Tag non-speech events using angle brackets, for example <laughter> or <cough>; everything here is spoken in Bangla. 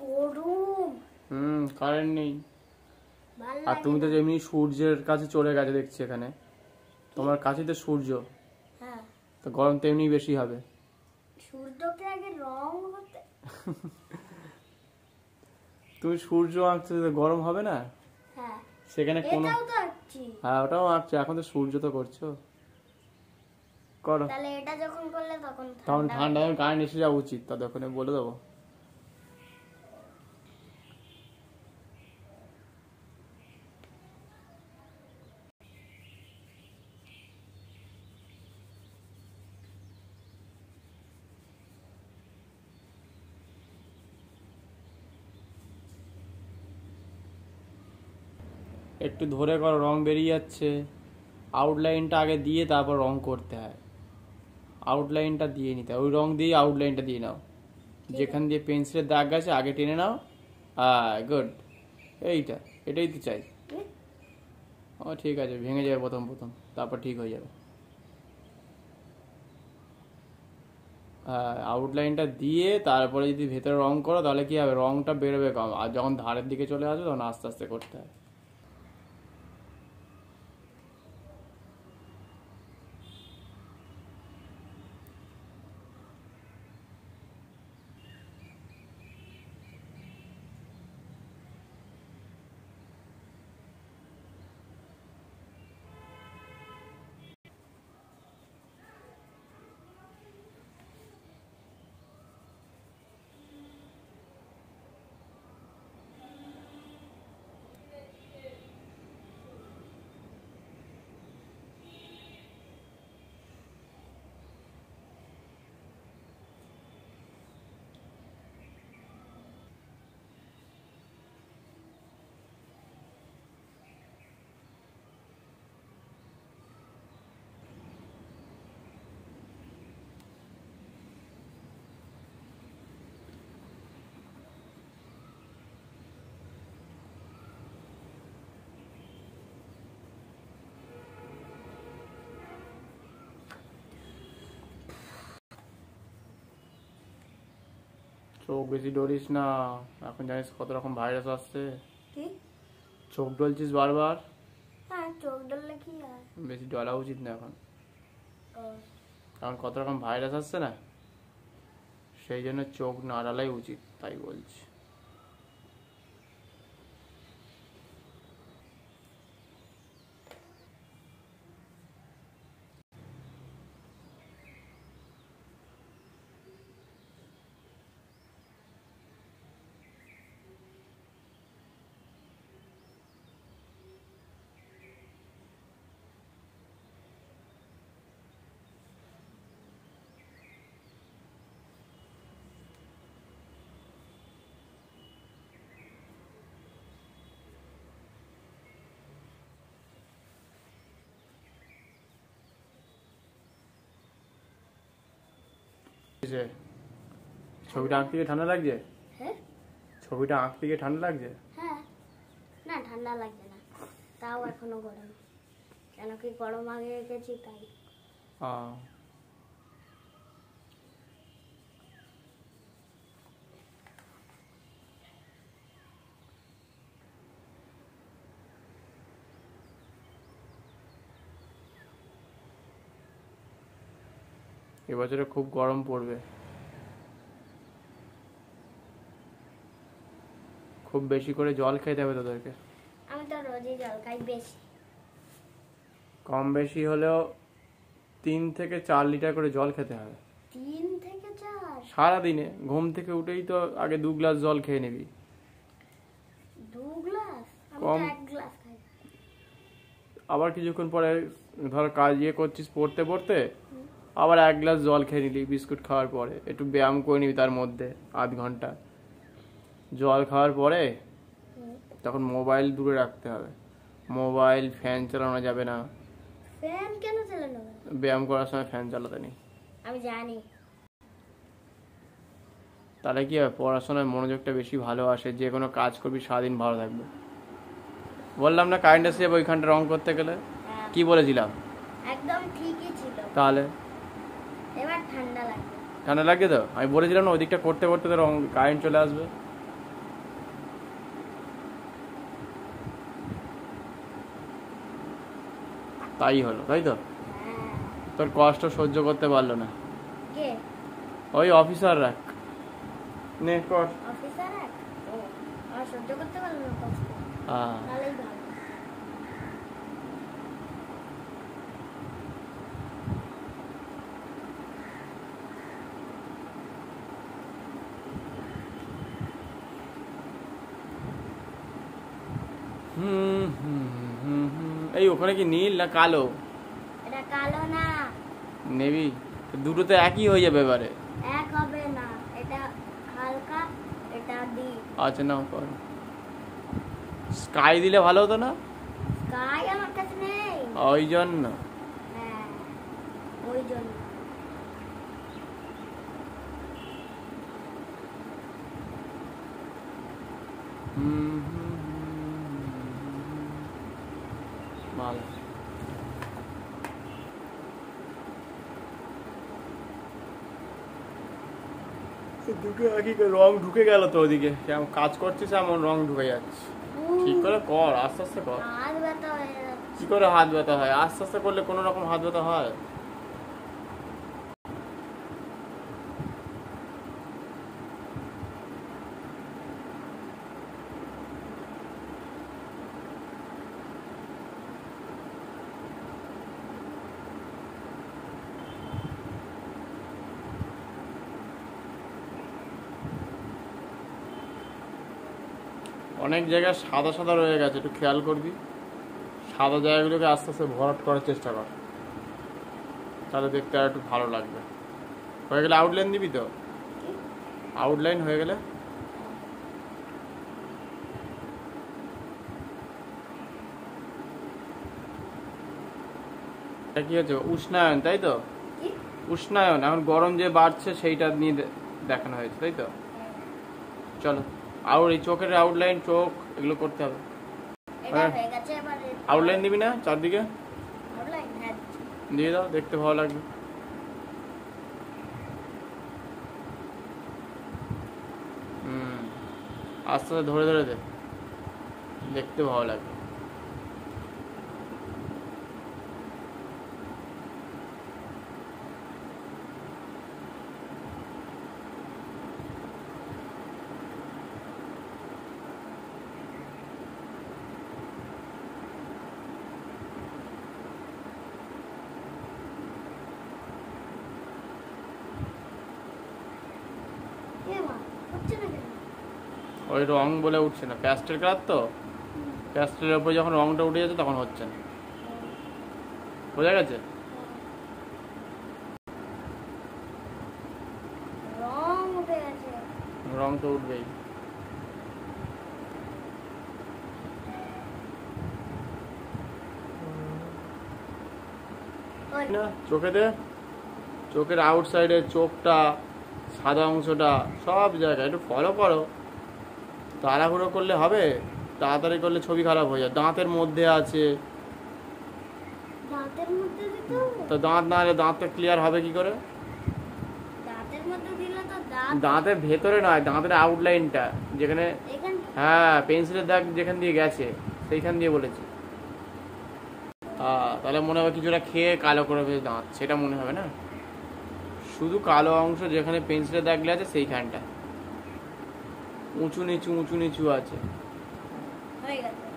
গরম। হুম কারেন্ট নেই। আর তুমি তো না। যেমনি সূর্যের কাছে চলে গেছে দেখছি এখানে তোমার কাছে তো সূর্য। হ্যাঁ। তো গরম তেমনি বেশি হবে। সূর্যকে আগে রং হতে <laughs> তুমি সূর্য আঁকছো তো গরম হবে না? হ্যাঁ। সেখানে কোনো তো হ্যাঁ ওটাও আঁকছো এখন তো সূর্য তো করছ। করো। তাহলে এটা যখন করলে তখন তখন ঠান্ডা ঠান্ডা কারেন্ট এসে যাওয়া উচিত ততক্ষণে বলে দেবো। একটু ধরে করো, রং বেরিয়ে যাচ্ছে। আউটলাইনটা আগে দিয়ে তারপর রং করতে হয়। আউটলাইনটা দিয়ে নিতে হয়। ওই রং দিয়ে আউটলাইনটা দিয়ে নাও। যেখান দিয়ে পেন্সিলের দাগ গেছে, আগে টেনে নাও। গুড এইটা, এটাই তো চাই। ও, ঠিক আছে, ভেঙে যাবে প্রথম প্রথম। তারপর ঠিক হয়ে যাবে। আউটলাইনটা দিয়ে তারপরে যদি ভেতরে রং করো, তাহলে কি হবে? রংটা বেরোবে কম। আর যখন ধারের দিকে চলে আসবে, তখন আস্তে আস্তে করতে হয়। চোখ বেশি ডরিস না। এখন জানিস কত রকম ভাইরাস আসছে। কি? চোখ ডলছিস বারবার? হ্যাঁ চোখ ডললে কি হয়? বেশি ডলা উচিত না এখন। কারণ কত রকম ভাইরাস আসছে না? সেই জন্য চোখ না ডালাই উচিত তাই বলছি। কিসে? ছবিটা আঁকতে গিয়ে ঠান্ডা লাগছে? হ্যাঁ? ছবিটা আঁকতে গিয়ে ঠান্ডা লাগছে? হ্যাঁ। না ঠান্ডা লাগছে না। তাও এখনও গরম। কেন কি গরম আগে এঁকেছি তাই। আহ, এবছরে খুব গরম পড়বে। খুব বেশি করে জল খেতে হবে তোদেরকে। আমি তো রোজই জল খাই বেশি। কম বেশি হলেও তিন থেকে চার লিটার করে জল খেতে হবে। তিন থেকে চার? সারাদিনে ঘুম থেকে উঠেই তো আগে দু গ্লাস জল খেয়ে নিবি। দু গ্লাস? কম। গ্লাস খাই। আবার কিছুক্ষণ পরে ধর কাজ ইয়ে করছিস পড়তে পড়তে আবার এক গ্লাস জল খেয়ে নিলি বিস্কুট খাওয়ার পরে। একটু ব্যায়াম করে নিবি তার মধ্যে আধ ঘণ্টা। জল খাওয়ার পরে তখন মোবাইল দূরে রাখতে হবে। মোবাইল ফ্যান চালানো যাবে না। ফ্যান কেন চালানো ব্যায়াম করার সময় ফ্যান চালাতে নেই। আমি জানি। তাহলে কি হবে পড়াশোনায় মনোযোগটা বেশি ভালো আসে যে কোনো কাজ করবি সারাদিন ভালো থাকবে। বললাম না কারেন্ট এসে যাবে ওইখানটা রং করতে গেলে? হ্যাঁ, কি বলেছিলাম? একদম ঠিকই ছিল। তাহলে? এবার ঠান্ডা লাগবে। ঠান্ডা লাগে তো? আমি বলেছিলাম না ওই দিকটা করতে করতে রং কারেন্ট চলে আসবে। তাই হলো তাই তো? হ্যাঁ। তোর কষ্ট সহ্য করতে পারল না। কে? ওই অফিসার রাখ নে কর। অফিসার রাখ ও আর সহ্য করতে পারল না কষ্ট। হ্যাঁ। ভালোই ভালো। এই ওখানে কি নীল না কালো? এটা কালো না। নেবি দুটো তো একই হয়ে যাবে এবারে? এক হবে না এটা হালকা এটা ডিপ। আচ্ছা নাও কর। স্কাই দিলে ভালো হতো না? স্কাই আমার কাছে নেই। ওই জন্য। হ্যাঁ ওই জন্য। হুম হুম হুম। ভালো ঢুকে কি রং ঢুকে গেল তো ওদিকে। কেমন কাজ করছিস এমন রং ঢুকে যাচ্ছে। ঠিক করে কর আস্তে আস্তে কর। হাত ব্যথা হয়ে কি করে হাত ব্যথা হয়? আস্তে আস্তে করলে কোনো রকম হাত ব্যথা হয়? অনেক জায়গায় সাদা সাদা রয়ে গেছে একটু খেয়াল করবি। সাদা জায়গাগুলোকে আস্তে আস্তে ভরাট করার চেষ্টা কর। তাহলে দেখতে আর একটু ভালো লাগবে। হয়ে গেলে আউটলাইন দিবি তো? আউটলাইন হয়ে গেলে? কি হচ্ছে? উষ্ণায়ন তাই তো? উষ্ণায়ন এখন গরম যে বাড়ছে সেইটা নিয়ে দেখানো হয়েছে তাই তো? চলো। আর এই চোখের আউটলাইন চোখ এগুলো করতে হবে। হ্যাঁ। হয়ে আউটলাইন দিবি না চারদিকে? হ্যাঁ। দিয়ে দাও দেখতে ভালো লাগবে। হুম আস্তে আস্তে ধরে ধরে দে। দেখতে ভালো লাগবে। ওই রং বলে উঠছে না। প্যাস্টেল কালার তো? প্যাস্টেলের উপরে যখন রংটা উঠে যাচ্ছে তখন হচ্ছে না। বোঝা গেছে? রং তো উঠবেই। না চোখেতে চোখের আউটসাইডের চোখটা সাদা অংশটা সব জায়গায় একটু ফলো করো। তাড়াহুড়ো করলে হবে? তাড়াতাড়ি করলে ছবি খারাপ হয়ে যায়। দাঁতের মধ্যে আছে। তো দাঁত না হলে দাঁতটা ক্লিয়ার হবে কি করে? দাঁতের ভেতরে নয় দাঁতের আউটলাইনটা যেখানে হ্যাঁ পেন্সিলের দাগ যেখান দিয়ে গেছে সেইখান দিয়ে বলেছি। তাহলে মনে হবে কিছুটা খেয়ে কালো করে ফেলে দাঁত। সেটা মনে হবে না? শুধু কালো অংশ যেখানে পেন্সিলের দাগ আছে সেইখানটা উঁচু নিচু উঁচু নিচু আছে হয়ে গেছে